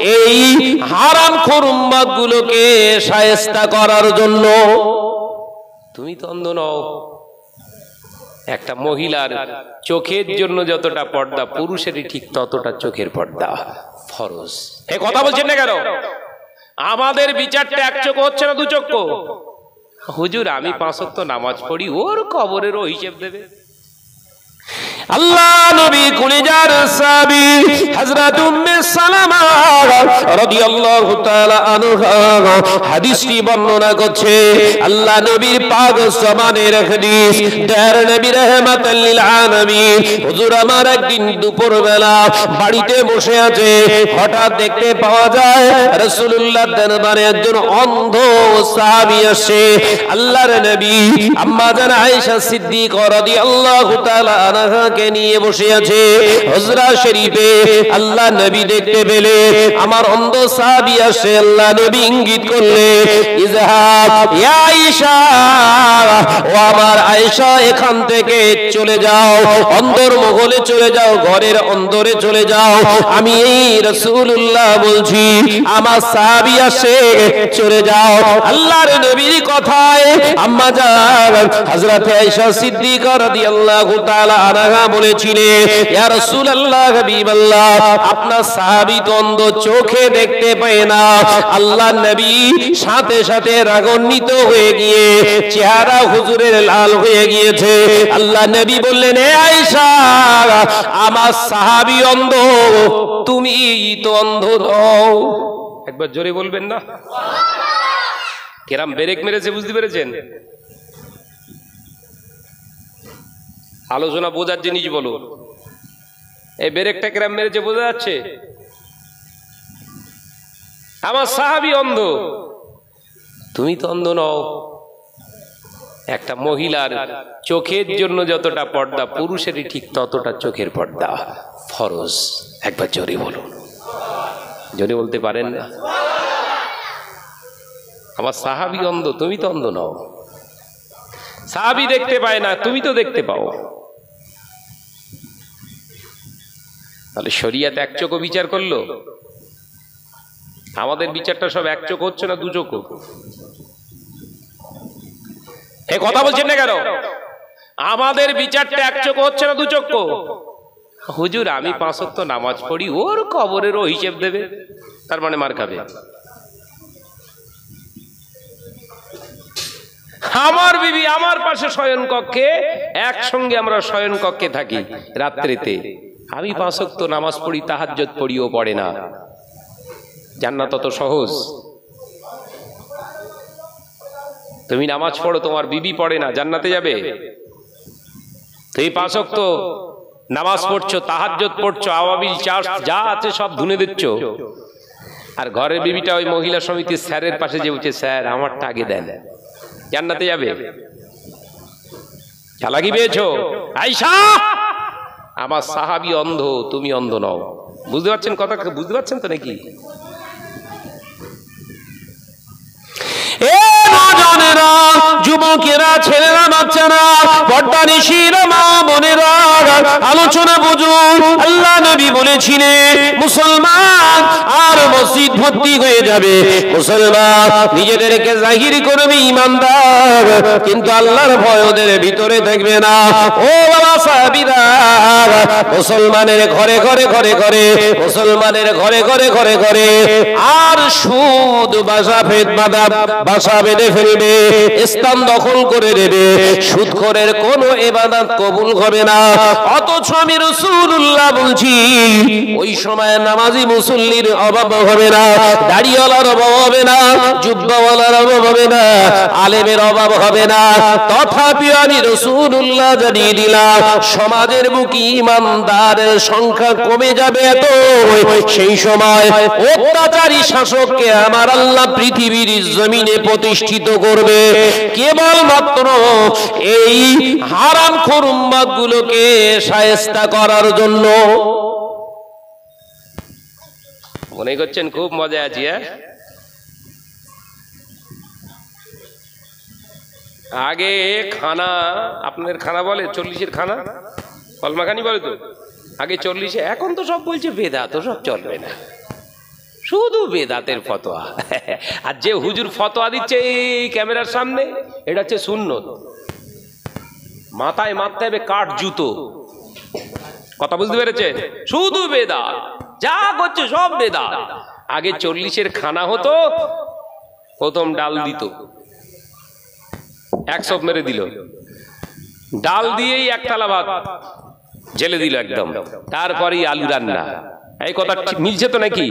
এই হারাম গুলোকে সায়স্তা করার জন্য। তুমি নও। একটা মহিলার চোখের জন্য যতটা পর্দা, পুরুষেরই ঠিক ততটা চোখের পর্দা ফরজ। এ কথা বলছেন না কেন? আমাদের বিচারটা এক চোখ হচ্ছে না দু চোখ? হুজুর, আমি পাঁচক তো নামাজ পড়ি, ওর কবরেরও হিসেব দেবে। আল্লাহ নবী কুলিজার সাবি হযরত উম্মে সালামা রাদিয়াল্লাহু তাআলা আনহা হাদিসটি বর্ণনা করছে, আল্লাহ নবীর পাক জবানের হাদিস দার নবী রাহমাতাল লিল আলামিন। হুজুর আমার একদিন দুপুর বেলা বাড়িতে বসে আছে, হঠাৎ দেখতে পাওয়া যায় রাসূলুল্লাহ দরবারে একজন অন্ধ সাহাবী আসে আল্লাহর নবী আম্মা জান আয়েশা সিদ্দিক রাদিয়াল্লাহু তাআলা আনহাকে নিয়ে বসে আছে। হজরা শরীফে আল্লাহ নবী দেখতে পেলে, আমার অন্ধ সাহাবী আসে, আল্লাহ নবী ইঙ্গিত করলে ও আমার আয়েশা, এখান থেকে চলে যাও অন্দর মহলে চলে যাও, ঘরের অন্দরে চলে যাও। আমি এই রাসূলুল্লাহ বলছি, আমার সাহাবী আসে, চলে যাও। আল্লাহর নবীর কথায় আম্মা জান, হযরত আয়েশা সিদ্দিকা রাদিয়াল্লাহু তাআলা আনহা বলেছিলেন চোখে দেখতে পায় না। আল্লাহ নবী সাথে সাথে হয়ে গিয়ে, চেহারা হুজুরের লাল হয়ে গিয়েছে। আল্লাহ নবী বললেন আমার সাহাবী অন্ধ, তুমি তো অন্ধ একবার জোরে বলবেন না? কেরাম মেরেছে, বুঝতে পেরেছেন? আলোচনা বোঝার জিনিস বলো। এই বেরেকটা কেরাম মেরেছে, বোঝা যাচ্ছে? আমার সাহাবি অন্ধ। তুমি তো অন্ধ নও। একটা মহিলার চোখের জন্য যতটা পর্দা, পুরুষেরই ঠিক ততটা চোখের পর্দা ফরজ। একবার জোরে বলুন। জোরে বলতে পারেন না? আমার সাহাবি অন্ধ, তুমি তো অন্ধ নও। সাহাবি দেখতে পায় না, তুমি তো দেখতে পাও। তাহলে শরিয়াত এক চোখ বিচার করল? আমাদের বিচারটা সব এক চোখ হচ্ছে না দু চোখ? এ কথা বলছেন না কেন? আমাদের বিচারটা এক চোখ হচ্ছে না দু চোখ? হুজুর, আমি পাঁচক তো নামাজ পড়ি, ওর কবরেরও হিসেব দেবে, তার মানে মার খাবে। আমার বিবি আমার পাশে শয়ন কক্ষে একসঙ্গে আমরা শয়ন কক্ষে থাকি, রাত্রিতে। আমি পাঁচক তো নামাজ পড়ি তাহাজ্জত পড়িও পড়ে না। জান্নাত তত সহজ। তুমি নামাজ পড়ো, তোমার বিবি পড়ে না, জান্নাতে যাবে? তুমি পাঁচক তো নামাজ পড়ছো তাহাজ্জত পড়ছো, আওয়াবিল চাষ, যা আছে সব ধুনে দিচ্ছ। আর ঘরের বিবিটা ওই মহিলা সমিতির স্যারের পাশে যে উঠছে স্যার, আমারটা আগে দেন। জান্নাতে যাবে? চালাকি পেয়েছ? আইসা আমার সাহাবি অন্ধ তুমি অন্ধ নও। বুঝতে পারছেন কথা? বুঝতে পারছেন তো নাকি? এ যুবকেরা, ছেলেরা, বাচ্চারা পর্দা নিশিরা মা বোনেরা, আলোচনা বুঝুন। আল্লাহ নবী বলেছিলেন, মুসলমান আর মসজিদ ভর্তি হয়ে যাবে। মুসলমান নিজেদেরকে জাহির করবে ইমানদার, কিন্তু আল্লাহর ভয় ওদের ভিতরে থাকবে না। ও বাবা সাহাবিরা, মুসলমানের ঘরে ঘরে ঘরে ঘরে, মুসলমানের ঘরে ঘরে ঘরে ঘরে আর সুদ, বাসা ফেদ বাদা বাসা বেঁধে ফেলবে স্থান দখল করে দেবে সুদখোরের কোন এবাদত কবুল হবে না। অথচ আমি রসুল্লাহ বলছি, ওই সময় নামাজি মুসল্লির অভাব হবে না, দাড়িওয়ালার অভাব হবে না যুব্বাওয়ালার অভাব হবে না, আলেমের অভাব হবে না। তথাপি আমি রসুল্লাহ জানিয়ে দিলাম, সমাজের বুকি ইমানদারের সংখ্যা কমে যাবে এত সেই সময় অত্যাচারী শাসককে আমার আল্লাহ পৃথিবীর জমিনে প্রতিষ্ঠিত করবে। কেবল মাত্র এই হারাম খরুম্বাদ গুলোকে সায়স্তা করার জন্য। মনে করছেন খুব মজা আছি হ্যাঁ? আগে খানা, আপনাদের খানা বলে, চল্লিশের খানা? কলমাখানি বলে তো? আগে চল্লিশে, এখন তো সব বলছে বেদা, তো সব চলবে না। শুধু বেদাতের ফতোয়া। আর যে হুজুর ফতোয়া দিচ্ছে এই ক্যামেরার সামনে, এটা হচ্ছে শূন্য মাথায় মারতে হবে কাঠ, জুতো। কথা বুঝতে পেরেছে? শুধু বেদা যা করছে সব বেদা আগে চল্লিশের খানা হতো, প্রথম ডাল দিত। এক সব মেরে দিল। ডাল দিয়েই একতলা ভাত জেলে দিল একদম। তারপরেই আলু রান্না। এই কথা মিলছে তো নাকি?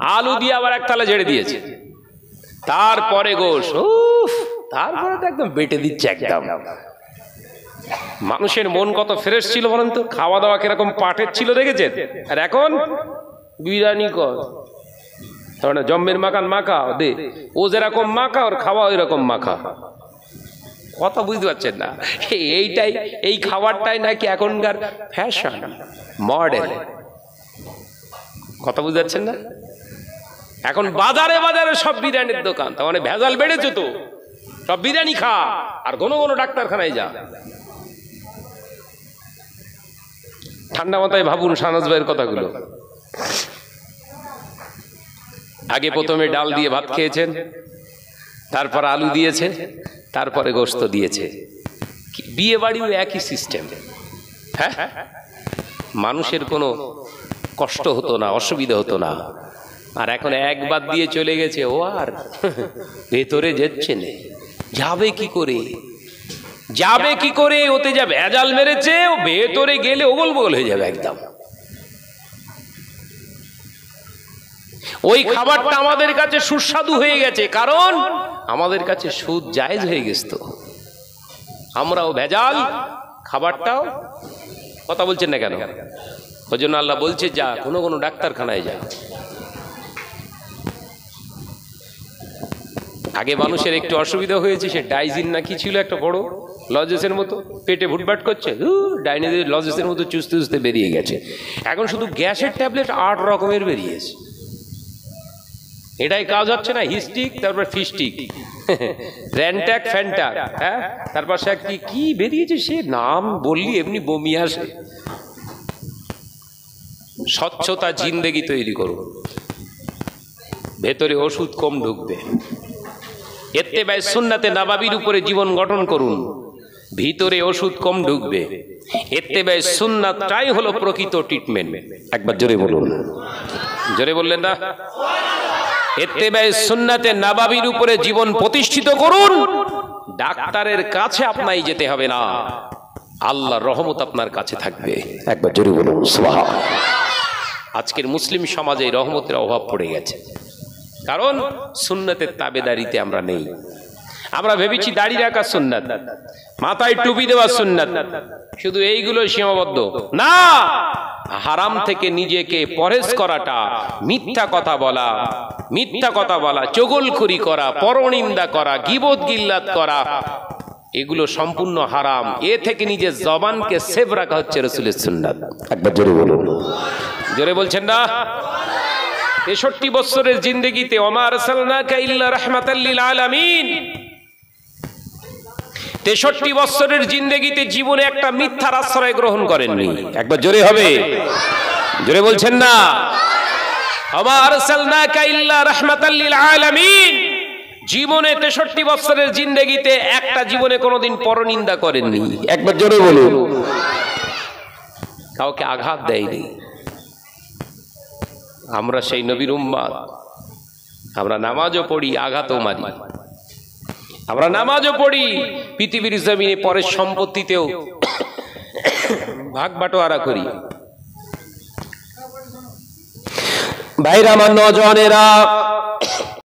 আলু দিয়ে আবার একতলা ঝেড়ে দিয়েছে। তারপরে গোস উফ, তারপরে তো একদম বেটে দিচ্ছে একদম। মানুষের মন কত ফ্রেশ ছিল বলেন তো? খাওয়া দাওয়া কীরকম পাটের ছিল দেখেছেন? আর এখন? বিরিয়ানি কর। তার মানে জম্মের মাখান মাখা, দে। ও যেরকম মাখা, ওর খাওয়া ওই রকম মাখা। কথা বুঝতে পারছেন না? এইটাই, এই খাবারটাই নাকি এখনকার ফ্যাশন মডেল কথা বুঝতে পারছেন না? এখন বাজারে বাজারে সব বিরিয়ানির দোকান। তার মানে ভেজাল বেড়েছে তো। সব বিরিয়ানি খা। আর কোনো কোনো ডাক্তারখানায় যা। ঠান্ডা মাথায় ভাবুন সানাজ ভাইয়ের কথাগুলো। আগে প্রথমে ডাল দিয়ে ভাত খেয়েছেন তারপর আলু দিয়েছে তারপরে গোস্ত দিয়েছে। বিয়ে বাড়িও একই সিস্টেম। হ্যাঁ? মানুষের কোনো কষ্ট হতো না অসুবিধা হতো না। আর এখন একবার দিয়ে চলে গেছে ও আর? ভেতরে যাচ্ছে না যাবে কি করে? যাবে কি করে? ওতে যা ভেজাল মেরেছে ও ভেতরে গেলে ওগল বগল হয়ে যাবে একদম। ওই খাবারটা আমাদের কাছে সুস্বাদু হয়ে গেছে কারণ আমাদের কাছে সুদ জায়েজ হয়ে গেছে তো। আমরাও ভেজাল খাবারটাও কথা বলছেন না কেন? ওই জন্য আল্লাহ বলছে যা কোনো কোনো ডাক্তারখানায় যা। আগে মানুষের একটু অসুবিধা হয়েছে, সে ডাইজিন না কি ছিল একটা বড় লজেসের মতো? পেটে ভুটভাট করছে। ডাইনিদের লজেসের মতো চুষতে চুষতে বেরিয়ে গেছে। এখন শুধু গ্যাসের ট্যাবলেট আট রকমের বেরিয়েছে। এটাই কাজ হচ্ছে না হিস্টিক তারপর ফিস্টিক র্যান্ট্যাক ফ্যান্টাক হ্যাঁ? তারপর সে কি কি বেরিয়েছে সে? নাম বললি এমনি বমি আসে। স্বচ্ছতা জিন্দেগি তৈরি করুন। ভেতরে ওষুধ কম ঢুকবে। এতে ব্যয় সুন্নাতে নাবাবির উপরে জীবন গঠন করুন। ভিতরে ওষুধ কম ঢুকবে। এতে ব্যয় সুন্নাতটাই হলো প্রকৃত ট্রিটমেন্ট একবার জোরে বলুন। জোরে বললেন না? এতে ব্যয় সুন্নাতে নাবাবির উপরে জীবন প্রতিষ্ঠিত করুন। ডাক্তারের কাছে আপনাই যেতে হবে না। আল্লাহর রহমত আপনার কাছে থাকবে। একবার জোরে বলুন আজকের মুসলিম সমাজে রহমতের অভাব পড়ে গেছে। কারণ সুন্নতের তাবেদারিতে আমরা নেই। আমরা ভেবেছি দাড়ি রাখা সুন্নাত মাথায় টুপি দেওয়া সুন্নাত। শুধু এইগুলো সীমাবদ্ধ। না! হারাম থেকে নিজেকে পরেজ করাটা মিথ্যা কথা বলা মিথ্যা কথা বলা চগলখুরি করা পরনিন্দা করা গিবত গিল্লাত করা এগুলো সম্পূর্ণ হারাম। এ থেকে নিজের জবানকে সেভ রাখা হচ্ছে রসুলের সুন্নাত। একবার জোরে বলুন। জোরে বলছেন না? তেষট্টি বছরের জিন্দগিতে ওমার রহমাতাল্লিল আলামিন তেষট্টি বছরের জিন্দগিতে জীবনে একটা মিথ্যার আশ্রয় গ্রহণ করেননি। একবার জোরে হবে। জোরে বলছেন না। আমার রহমাতাল্লিল আলামিন জীবনে তেষট্টি বছরের জিন্দগিতে একটা জীবনে কোনোদিন পরনিন্দা করেননি। একবার জোরে বলুন। কাউকে আঘাত দেয়নি। আমরা সেই নবীর উম্মাদ। আমরা নামাজও পড়ি, আঘাতও মারি। আমরা নামাজও পড়ি, পৃথিবীর জমিনে পরের সম্পত্তিতেও ভাগ বাটোয়ারা করি। ভাইরা, আমার নজনেরা